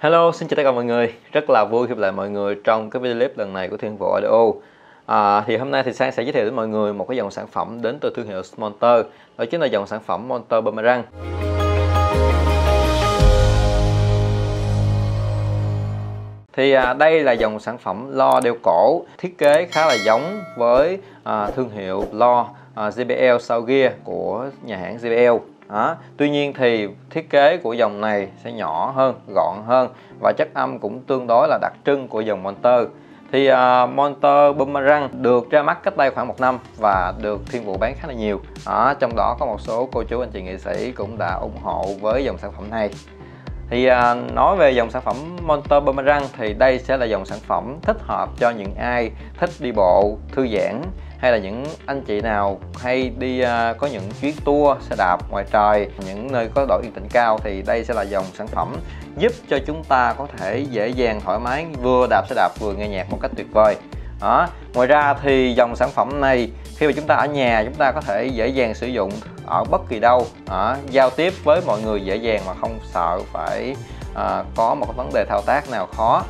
Hello, xin chào tất cả mọi người. Rất là vui khi gặp lại mọi người trong cái video clip lần này của Thiên Vũ Audio. À, thì hôm nay thì Sang sẽ giới thiệu đến mọi người một cái dòng sản phẩm đến từ thương hiệu Monster. Đó chính là dòng sản phẩm Monster Boomerang. Thì à, đây là dòng sản phẩm lo đeo cổ thiết kế khá là giống với à, thương hiệu lo à, JBL sau gear của nhà hãng JBL đó. Tuy nhiên thì thiết kế của dòng này sẽ nhỏ hơn, gọn hơn và chất âm cũng tương đối là đặc trưng của dòng Monster. Thì à, uh, Monster Boomerang được ra mắt cách đây khoảng một năm và được Thiên Vũ bán khá là nhiều. Đó, trong đó có một số cô chú anh chị nghệ sĩ cũng đã ủng hộ với dòng sản phẩm này. Thì uh, nói về dòng sản phẩm Monster Boomerang thì đây sẽ là dòng sản phẩm thích hợp cho những ai thích đi bộ, thư giãn hay là những anh chị nào hay đi uh, có những chuyến tour xe đạp ngoài trời những nơi có độ yên tĩnh cao thì đây sẽ là dòng sản phẩm giúp cho chúng ta có thể dễ dàng thoải mái vừa đạp xe đạp vừa nghe nhạc một cách tuyệt vời đó. ngoài ra thì dòng sản phẩm này khi mà chúng ta ở nhà chúng ta có thể dễ dàng sử dụng ở bất kỳ đâu đó. giao tiếp với mọi người dễ dàng mà không sợ phải à, có một cái vấn đề thao tác nào khó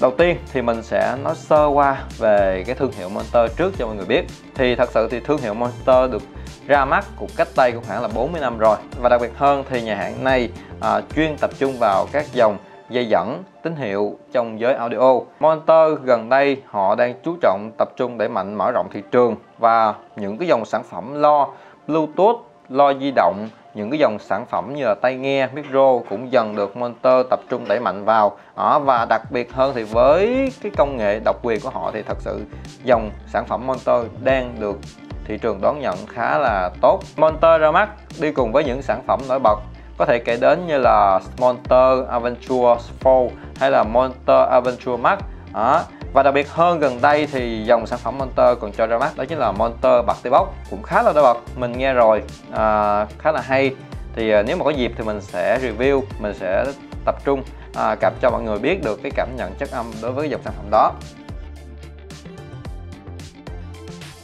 Đầu tiên thì mình sẽ nói sơ qua về cái thương hiệu Monster trước cho mọi người biết. Thì thật sự thì thương hiệu Monster được ra mắt cũng cách đây cũng khoảng là 40 năm rồi. Và đặc biệt hơn thì nhà hãng này à, chuyên tập trung vào các dòng dây dẫn tín hiệu trong giới audio. Monster gần đây họ đang chú trọng tập trung để mạnh mở rộng thị trường Và những cái dòng sản phẩm lo Bluetooth, lo di động những cái dòng sản phẩm như là tai nghe, micro cũng dần được Monster tập trung đẩy mạnh vào. Đó, và đặc biệt hơn thì với cái công nghệ độc quyền của họ thì thật sự dòng sản phẩm Monster đang được thị trường đón nhận khá là tốt. Monster ra mắt đi cùng với những sản phẩm nổi bật có thể kể đến như là Monster Adventure 4 hay là Monster Adventure Max. Đó và đặc biệt hơn gần đây thì dòng sản phẩm Monster còn cho ra mắt đó chính là Monster bật tay bóc. Cũng khá là nổi bật mình nghe rồi à, khá là hay. Thì à, nếu mà có dịp thì mình sẽ review mình sẽ tập trung à, cảm cho mọi người biết được cái cảm nhận chất âm đối với dòng sản phẩm đó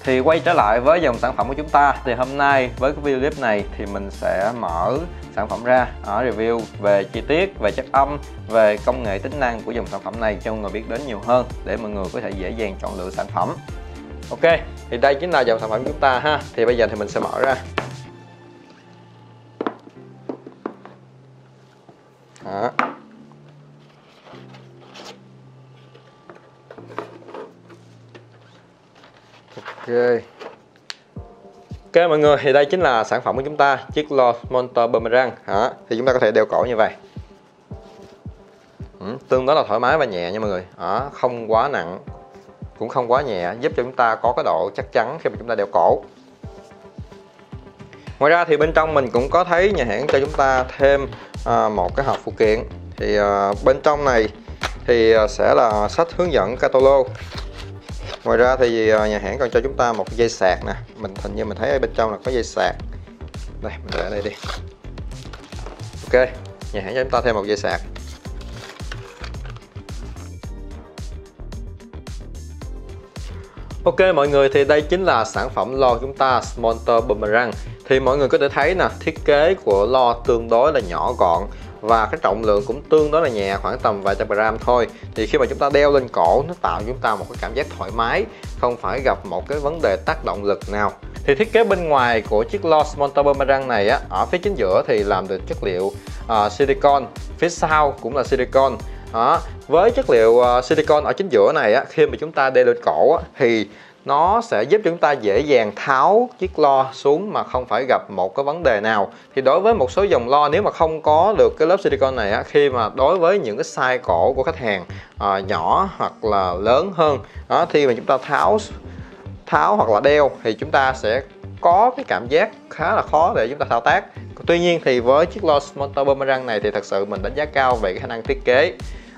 thì quay trở lại với dòng sản phẩm của chúng ta. Thì hôm nay với cái video clip này thì mình sẽ mở sản phẩm ra, ở review về chi tiết, về chất âm, về công nghệ tính năng của dòng sản phẩm này cho mọi người biết đến nhiều hơn để mọi người có thể dễ dàng chọn lựa sản phẩm. Ok, thì đây chính là dòng sản phẩm của chúng ta ha. Thì bây giờ thì mình sẽ mở ra. Đó. Ok. Ok mọi người thì đây chính là sản phẩm của chúng ta chiếc lo monitor Boomerang. Hả? Thì chúng ta có thể đeo cổ như vậy. Ừ, tương đối là thoải mái và nhẹ nha mọi người. Đó, không quá nặng cũng không quá nhẹ giúp cho chúng ta có cái độ chắc chắn khi mà chúng ta đeo cổ. Ngoài ra thì bên trong mình cũng có thấy nhà hãng cho chúng ta thêm à, một cái hộp phụ kiện. Thì à, bên trong này thì à, sẽ là sách hướng dẫn catalog ngoài ra thì ờ, nhà hãng còn cho chúng ta một dây sạc nè. Mình hình như mình thấy ở bên trong là có dây sạc. Đây, mình để ở đây đi. Ok, nhà hãng cho chúng ta thêm một dây sạc. Ok, mọi người, thì đây chính là sản phẩm lo chúng ta Monster Boomerang. Thì mọi người có thể thấy nè, thiết kế của lo tương đối là nhỏ gọn và cái trọng lượng cũng tương đối là nhẹ khoảng tầm vài trăm gram thôi. Thì khi mà chúng ta đeo lên cổ nó tạo chúng ta một cái cảm giác thoải mái không phải gặp một cái vấn đề tác động lực nào. Thì thiết kế bên ngoài của chiếc Lost Monster Boomerang này á ở phía chính giữa thì làm từ chất liệu uh, silicon phía sau cũng là silicon. Đó với chất liệu uh, silicon ở chính giữa này á khi mà chúng ta đeo lên cổ á, thì nó sẽ giúp chúng ta dễ dàng tháo chiếc lo xuống mà không phải gặp một cái vấn đề nào thì đối với một số dòng lo nếu mà không có được cái lớp silicon này á, khi mà đối với những cái size cổ của khách hàng à, nhỏ hoặc là lớn hơn đó thì mà chúng ta tháo tháo hoặc là đeo thì chúng ta sẽ có cái cảm giác khá là khó để chúng ta thao tác tuy nhiên thì với chiếc lo motor boomerang này thì thật sự mình đánh giá cao về cái khả năng thiết kế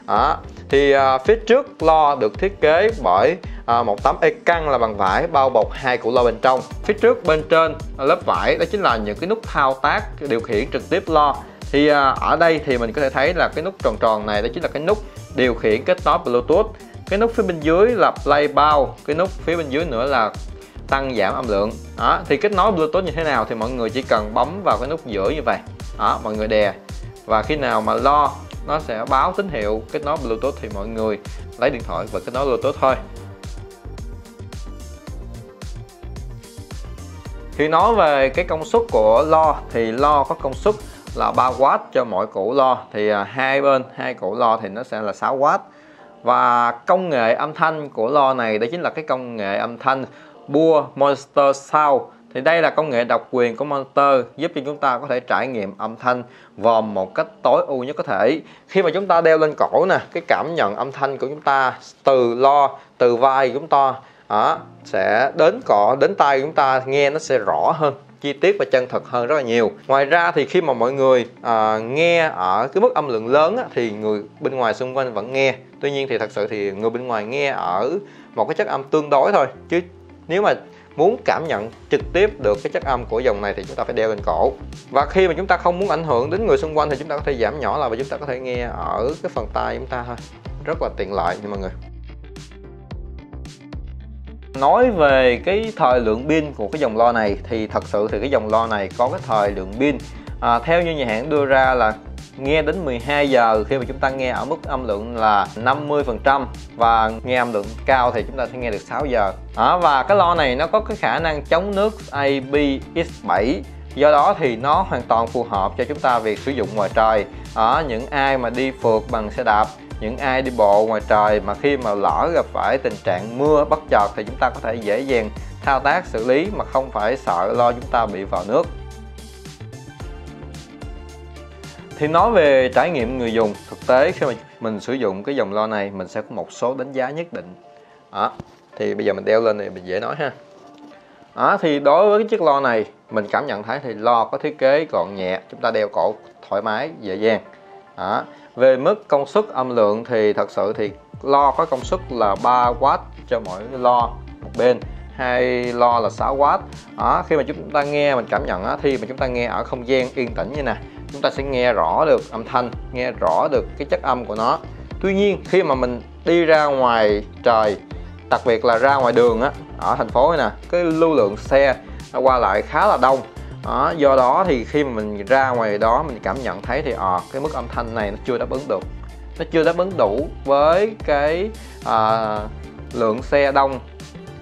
đó. thì à, phía trước lo được thiết kế bởi à, một tấm e căng là bằng vải bao bọc hai củ lo bên trong. Phía trước bên trên lớp vải đó chính là những cái nút thao tác điều khiển trực tiếp lo. Thì à, ở đây thì mình có thể thấy là cái nút tròn tròn này đó chính là cái nút điều khiển kết nối bluetooth. Cái nút phía bên dưới là play bao cái nút phía bên dưới nữa là tăng giảm âm lượng. Đó thì kết nối bluetooth như thế nào thì mọi người chỉ cần bấm vào cái nút giữa như vậy. Đó mọi người đè. Và khi nào mà lo nó sẽ báo tín hiệu kết nối bluetooth thì mọi người lấy điện thoại và kết nối bluetooth thôi. Khi nói về cái công suất của lo, thì lo có công suất là 3W cho mỗi củ lo. Thì à, hai bên, hai củ lo thì nó sẽ là 6W và công nghệ âm thanh của lo này, đó chính là cái công nghệ âm thanh Bua Monster Sound. Thì đây là công nghệ độc quyền của Monster, giúp cho chúng ta có thể trải nghiệm âm thanh vòm một cách tối ưu nhất có thể. Khi mà chúng ta đeo lên cổ nè, cái cảm nhận âm thanh của chúng ta từ lo, từ vai chúng ta đó, sẽ đến cọ đến tay chúng ta nghe nó sẽ rõ hơn chi tiết và chân thật hơn rất là nhiều. Ngoài ra thì khi mà mọi người à, nghe ở cái mức âm lượng lớn á, thì người bên ngoài xung quanh vẫn nghe. Tuy nhiên thì thật sự thì người bên ngoài nghe ở một cái chất âm tương đối thôi. Chứ nếu mà muốn cảm nhận trực tiếp được cái chất âm của dòng này thì chúng ta phải đeo lên cổ. Và khi mà chúng ta không muốn ảnh hưởng đến người xung quanh thì chúng ta có thể giảm nhỏ lại và chúng ta có thể nghe ở cái phần tai chúng ta thôi. Rất là tiện lợi nha mọi người. Nói về cái thời lượng pin của cái dòng lo này thì thật sự thì cái dòng lo này có cái thời lượng pin. À, theo như nhà hãng đưa ra là nghe đến 12 giờ khi mà chúng ta nghe ở mức âm lượng là 50% và nghe âm lượng cao thì chúng ta sẽ nghe được 6 giờ. À, và cái lo này nó có cái khả năng chống nước IPX7 do đó thì nó hoàn toàn phù hợp cho chúng ta việc sử dụng ngoài trời. Ở những ai mà đi phượt bằng xe đạp những ai đi bộ ngoài trời mà khi mà lỡ gặp phải tình trạng mưa bất chợt thì chúng ta có thể dễ dàng thao tác xử lý mà không phải sợ lo chúng ta bị vào nước. Thì nói về trải nghiệm người dùng thực tế khi mà mình sử dụng cái dòng lo này mình sẽ có một số đánh giá nhất định. Đó thì bây giờ mình đeo lên thì mình dễ nói ha. Đó, thì đối với cái chiếc lo này mình cảm nhận thấy thì lo có thiết kế gọn nhẹ chúng ta đeo cổ thoải mái dễ dàng. Đó về mức công suất âm lượng thì thật sự thì lo có công suất là 3W cho mỗi lo một bên. Hai lo là 6W đó, khi mà chúng ta nghe mình cảm nhận đó, khi mà chúng ta nghe ở không gian yên tĩnh như nè chúng ta sẽ nghe rõ được âm thanh nghe rõ được cái chất âm của nó. Tuy nhiên khi mà mình đi ra ngoài trời đặc biệt là ra ngoài đường á ở thành phố này nè cái lưu lượng xe qua lại khá là đông đó, do đó thì khi mà mình ra ngoài đó mình cảm nhận thấy thì à, cái mức âm thanh này nó chưa đáp ứng được. Nó chưa đáp ứng đủ với cái à, lượng xe đông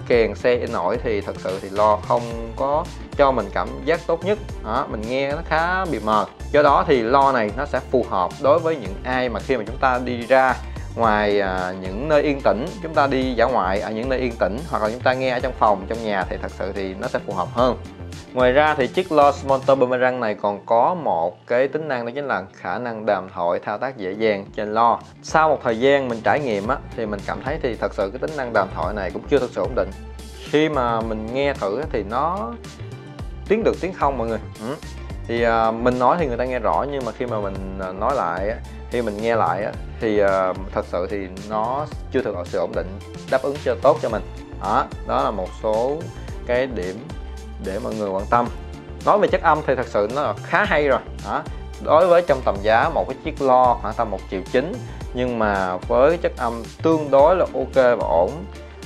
kèn xe in nổi thì thật sự thì lo không có cho mình cảm giác tốt nhất. Đó, mình nghe nó khá bị mờ do đó thì lo này nó sẽ phù hợp đối với những ai mà khi mà chúng ta đi ra ngoài à, những nơi yên tĩnh chúng ta đi dã ngoại ở những nơi yên tĩnh hoặc là chúng ta nghe ở trong phòng trong nhà thì thật sự thì nó sẽ phù hợp hơn. Ngoài ra thì chiếc Lost Monster Boomerang này còn có một cái tính năng đó chính là khả năng đàm thoại thao tác dễ dàng trên lo. Sau một thời gian mình trải nghiệm á thì mình cảm thấy thì thật sự cái tính năng đàm thoại này cũng chưa thực sự ổn định. Khi mà mình nghe thử thì nó tiếng được tiếng không mọi người. Ừ. Thì à, mình nói thì người ta nghe rõ nhưng mà khi mà mình à, nói lại khi mình nghe lại thì à, thật sự thì nó chưa thực sự ổn định đáp ứng cho tốt cho mình. Đó, đó là một số cái điểm để mọi người quan tâm. Nói về chất âm thì thật sự nó khá hay rồi. Hả? Đối với trong tầm giá một cái chiếc lo khoảng tầm một triệu chín nhưng mà với chất âm tương đối là ok và ổn.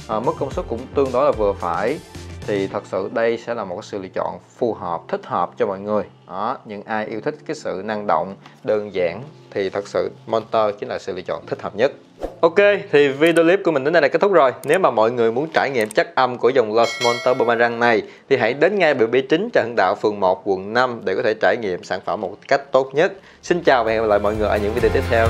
À, mức công suất cũng tương đối là vừa phải thì thật sự đây sẽ là một sự lựa chọn phù hợp thích hợp cho mọi người đó những ai yêu thích cái sự năng động đơn giản thì thật sự Monster chính là sự lựa chọn thích hợp nhất Ok, thì video clip của mình đến đây là kết thúc rồi. Nếu mà mọi người muốn trải nghiệm chất âm của dòng Lost Monster Boomerang này thì hãy đến ngay biểu B chính Trần Hưng Đạo phường 1 quận 5 để có thể trải nghiệm sản phẩm một cách tốt nhất. Xin chào và hẹn gặp lại mọi người ở những video tiếp theo.